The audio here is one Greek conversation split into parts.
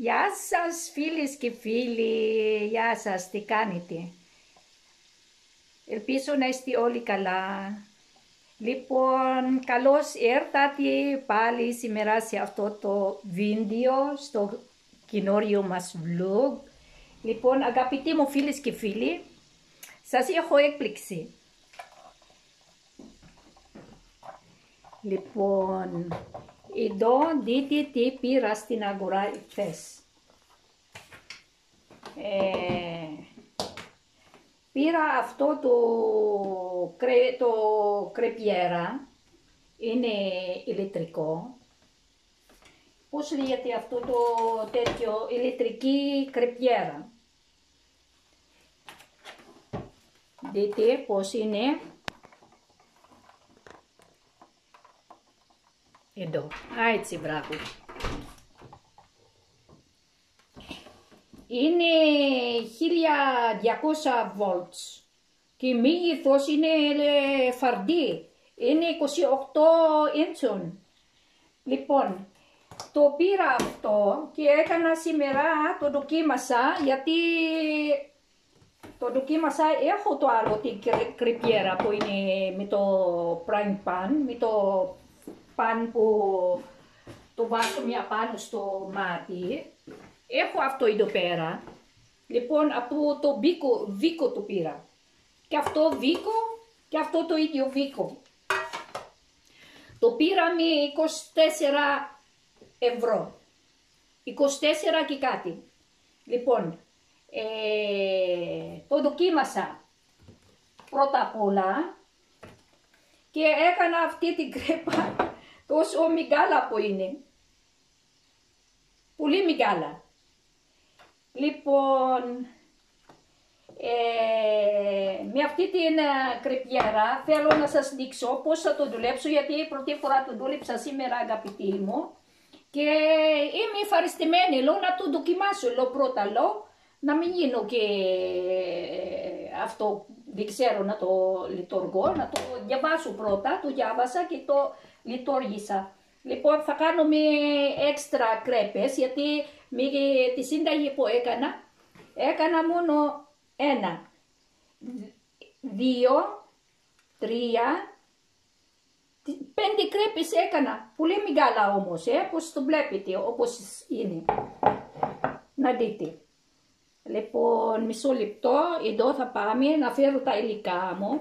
Γεια σας φίλες και φίλοι, γεια σας, τι κάνετε; Ελπίζω να είστε όλοι καλά. Λοιπόν, καλώς ήρθατε πάλι σήμερα σε αυτό το βίντεο, στο κοινόριο μας vlog. Λοιπόν, αγαπητοί μου φίλες και φίλοι, σας έχω έκπληξη. Λοιπόν, εδώ δείτε τι πήρα στην αγορά χθες. Ε, πήρα αυτό το, κρε, το κρεπιέρα, είναι ηλεκτρικό. Πώς λέγεται αυτό το τέτοιο ηλεκτρική κρεπιέρα. Δείτε πώς είναι. Εδώ. Α, έτσι, μπράβο. Είναι 1200 volts και η μέγεθος είναι φαρδί. Είναι 28 ίντσων. Λοιπόν, το πήρα αυτό και έκανα σήμερα, το δοκίμασα, γιατί το δοκίμασα, έχω το άλλο την κρυπιέρα που είναι με το prime pan, με το παν που το βάζω μια πάνω στο μάτι. Έχω αυτό εδώ πέρα. Λοιπόν, από το βίκο, βίκο το πήρα. Και αυτό βίκο και αυτό το ίδιο βίκο. Το πήρα με 24 ευρώ. 24 και κάτι. Λοιπόν, ε, το δοκίμασα πρώτα απ' όλα και έκανα αυτή την κρέπα τόσο μεγάλα που είναι. Πολύ μεγάλα. Λοιπόν, ε, με αυτή την ε, κρεπιέρα θέλω να σας δείξω πώς θα το δουλέψω γιατί πρώτη φορά το δούλεψα σήμερα αγαπητοί μου και είμαι ευχαριστημένη, λέω να το δοκιμάσω, λέω πρώτα, λέω να μην γίνω και ε, αυτό, δεν ξέρω να το λειτουργώ, να το διαβάσω πρώτα, το διάβασα και το λειτουργήσα. Λοιπόν, θα κάνουμε έξτρα κρέπες, γιατί με τη σύνταγη που έκανα, έκανα μόνο ένα, δύο, τρία, πέντε κρέπες έκανα. Πολύ μεγάλα όμως, ε, όπως το βλέπετε, όπως είναι. Να δείτε. Λοιπόν, μισό λεπτό, εδώ θα πάμε να φέρω τα υλικά μου.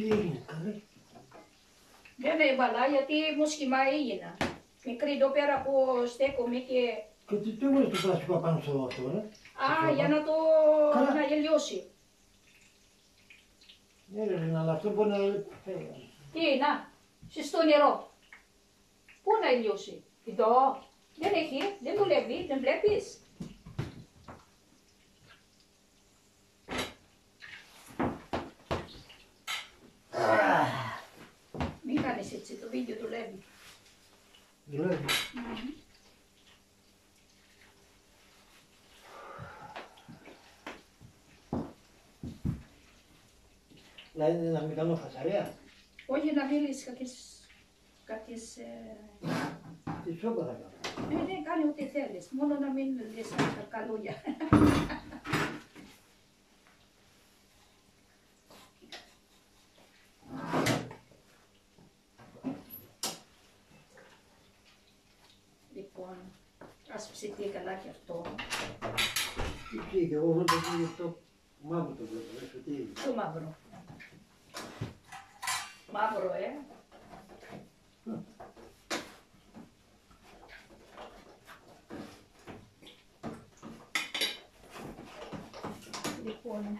Τι έγινε, καλέ. Δεν έβαλα γιατί μου σχημά έγινα. Μικρή εδώ πέρα που στέκομαι και... Και τι τι έβαλες το πλαστικό πάνω στο αυτό, ρε. Α, για να το... Καλά. να γελιώσει. Ναι ρε, Λίνα, αλλά αυτό μπορεί να... Ε, Τι, να, στο νερό. Πού να λιώσει. Εδώ. Δεν έχει, δεν δουλεύει, δεν βλέπεις; Μην κάνεις έτσι, το βίντεο δουλεύει. Δουλεύει. Δηλαδή να μην κάνω φασαρία. Όχι να μίλεις κάποιες, κάποιες, ε, Τι σώπα θα κάνω. ναι, ναι, κάνει ό,τι θέλεις, μόνο να μην λες τα καλούγια. λοιπόν, ας ψηθεί καλά και αυτό, Τι πήγε, εγώ βλέπω ότι αυτό μαύρο το βλέπω, ρε, σου τι είναι. το μαύρο. Μαύρο, ε. Λοιπόν,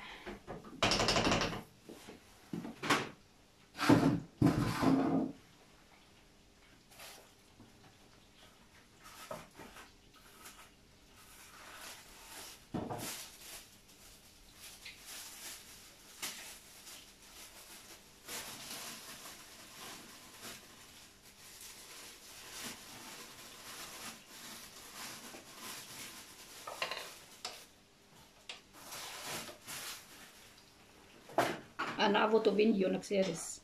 ανάβω το βίντεο να ξέρεις.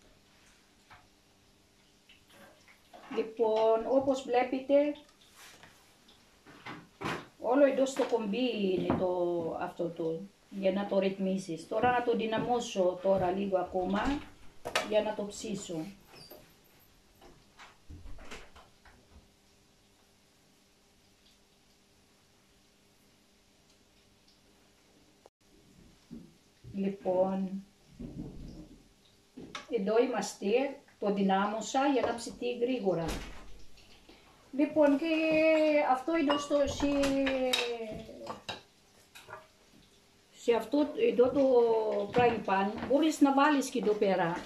Λοιπόν, όπως βλέπετε, όλο εδώ στο κομπί είναι το, αυτό το, για να το ρυθμίσεις. Τώρα να το δυναμώσω τώρα λίγο ακόμα, για να το ψήσω. Λοιπόν, εδώ είμαστε, το δυνάμωσα για να ψηθεί γρήγορα. Λοιπόν, και αυτό εδώ στο, σε, σε αυτό εδώ το frying pan μπορείς να βάλεις και εδώ πέρα,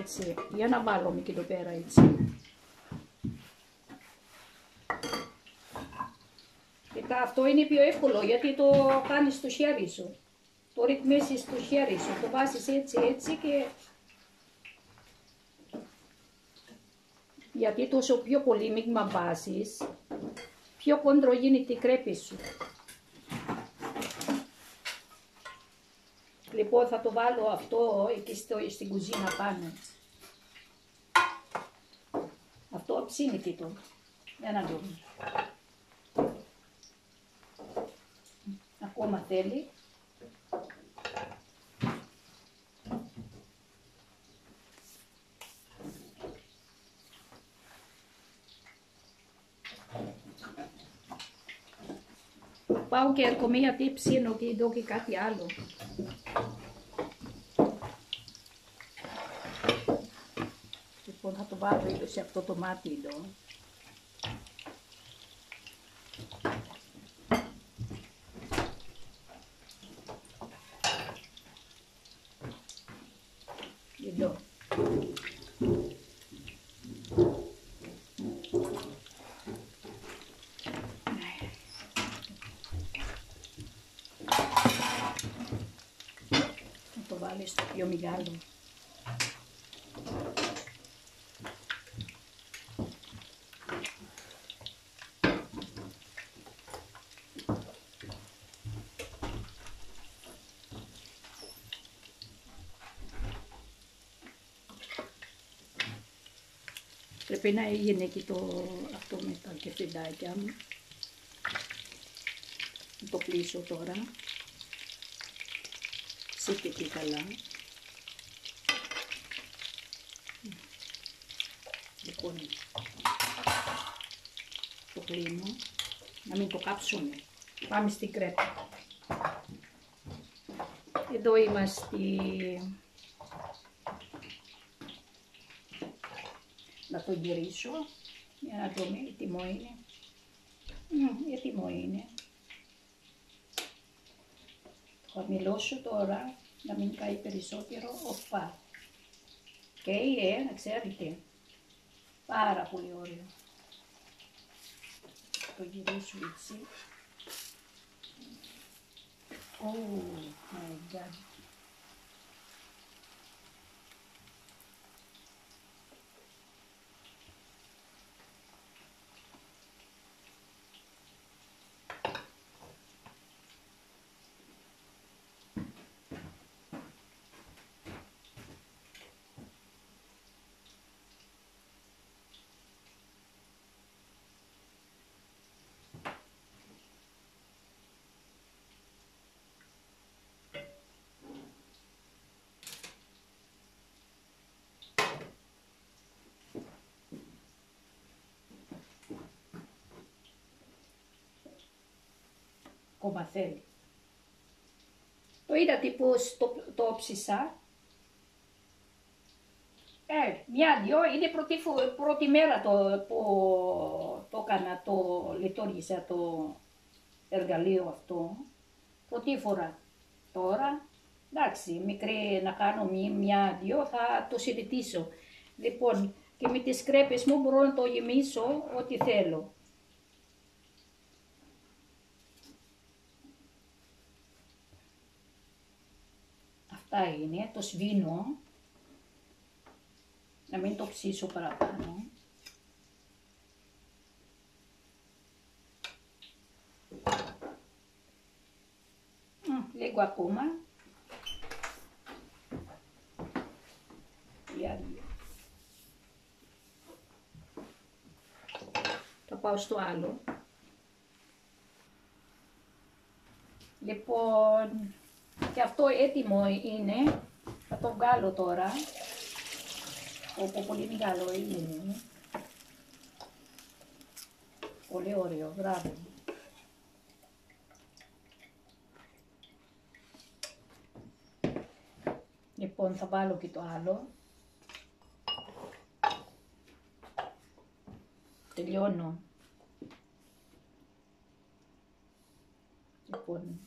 έτσι, για να βάλουμε και εδώ πέρα, έτσι. Και αυτό είναι πιο εύκολο γιατί το κάνεις στο χέρι σου. Το ρυθμίσεις στο χέρι σου, το βάζεις έτσι, έτσι και γιατί τόσο πιο πολύ μείγμα βάζεις, πιο κόντρο γίνεται η κρέπη σου. Λοιπόν, θα το βάλω αυτό εκεί στο, στην κουζίνα πάνω. Αυτό ψήνεται το. Για να δούμε. Ακόμα θέλει. Πάω και έρχομαι γιατί ψήνω και εδώ και κάτι άλλο. Λοιπόν, θα το βάλω εδώ σε αυτό το μάτι εδώ. Εδώ. Θα το βάλεις στο πιο μεγάλο. Πρέπει να έγινε και το, αυτό με τα κεφτεντάκια μου. Θα το πλήσω τώρα. Σήκε και καλά. Λοιπόν, το κλείνω. Να μην το κάψουμε. Πάμε στην κρέπα. Εδώ είμαστε να το γυρίσω για να δούμε έτοιμο είναι. Μμ, έτοιμο είναι. Το χαμηλώσω τώρα να μην καεί περισσότερο. Οπα. Καίει, ε, να ξέρετε. Πάρα πολύ ωραίο. Το γυρίσω έτσι. Oh my god. Ακόμα θέλει. Το είδατε πως το, το ψήσα. Ε, μια-δυο, είναι πρώτη, πρώτη μέρα το, που το έκανα, το λειτουργήσα το εργαλείο αυτό. Πρώτη φορά. Τώρα, εντάξει, μικρή να κάνω μια-δυο, θα το συζητήσω. Λοιπόν, και με τις κρέπες μου μπορώ να το γεμίσω ό,τι θέλω. Αυτά είναι, το σβήνω. Να μην το ψήσω παραπάνω. Λίγο ακόμα. Θα πάω στο άλλο. Λοιπόν, και αυτό έτοιμο είναι. Θα το βγάλω τώρα. Όπου πολύ μεγάλο είναι. Πολύ ωραίο, μπράβο. Λοιπόν, θα βάλω και το άλλο. Τελειώνω. Λοιπόν,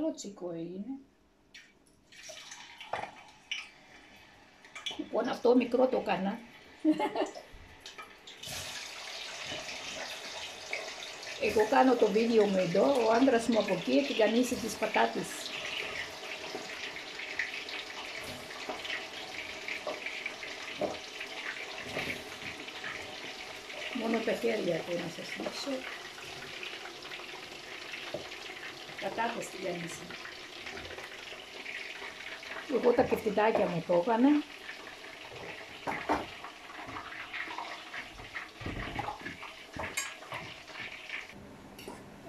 Καλό τσικό είναι. Λοιπόν, αυτό μικρό το έκανα. Εγώ κάνω το βίντεο μου εδώ, ο άντρας μου από εκεί τηγανίσει τις πατάτες. Μόνο τα χέρια του να σας δείξω. Πατάτες τηγανίσει. Εγώ τα κεφτιδάκια μου το έκανα.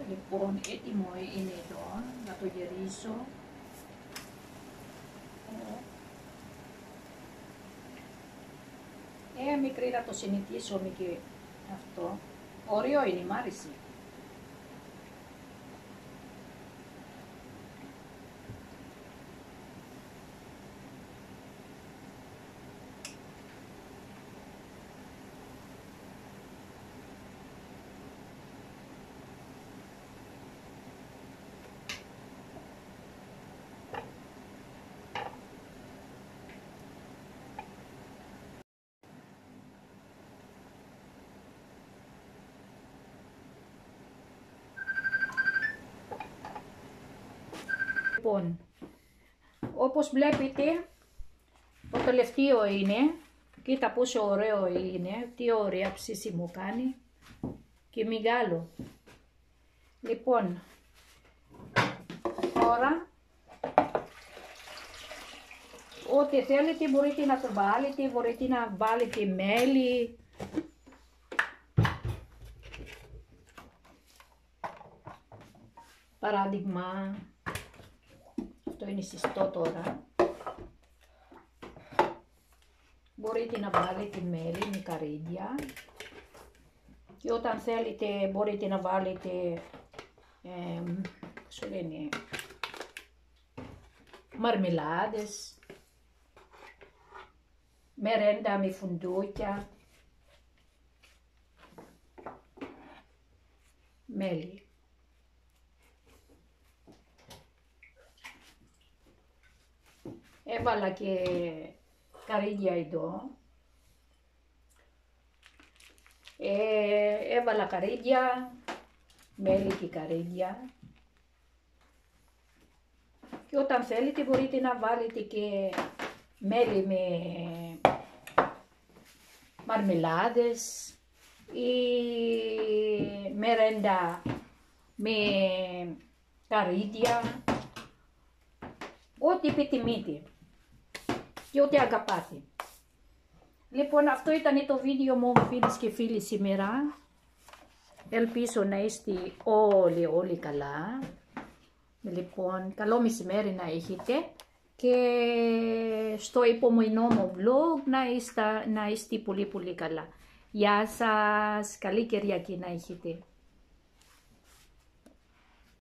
Λοιπόν, έτοιμο είναι εδώ, να το γυρίσω. Ε, μικρή να το συνηθίσω μικρή αυτό. Ωραίο είναι, μ' άρεσε. Λοιπόν, όπως βλέπετε, το τελευταίο είναι. Κοίτα πόσο ωραίο είναι. Τι ωραία ψήση μου κάνει. Και μεγάλο. Λοιπόν, τώρα, ό,τι θέλετε μπορείτε να το βάλετε, μπορείτε να βάλετε μέλι, παράδειγμα αυτό είναι συστό τώρα. Μπορείτε να βάλετε μέλι με καρύδια και όταν θέλετε μπορείτε να βάλετε ε, σου λένε μαρμελάδες μερέντα με φουντούκια μέλι έβαλα και καρύδια εδώ. Ε, έβαλα καρύδια, μέλι και καρύδια. Και όταν θέλετε μπορείτε να βάλετε και μέλι με μαρμελάδες ή μερέντα με καρύδια, ό,τι επιθυμείτε και ό,τι αγαπάτε. Λοιπόν, αυτό ήταν το βίντεο μου φίλες και φίλοι σήμερα. Ελπίζω να είστε όλοι όλοι καλά. Λοιπόν, καλό μεσημέρι να έχετε και στο επόμενό μου vlog να είστε, να είστε πολύ πολύ καλά. Γεια σας, καλή Κυριακή να έχετε.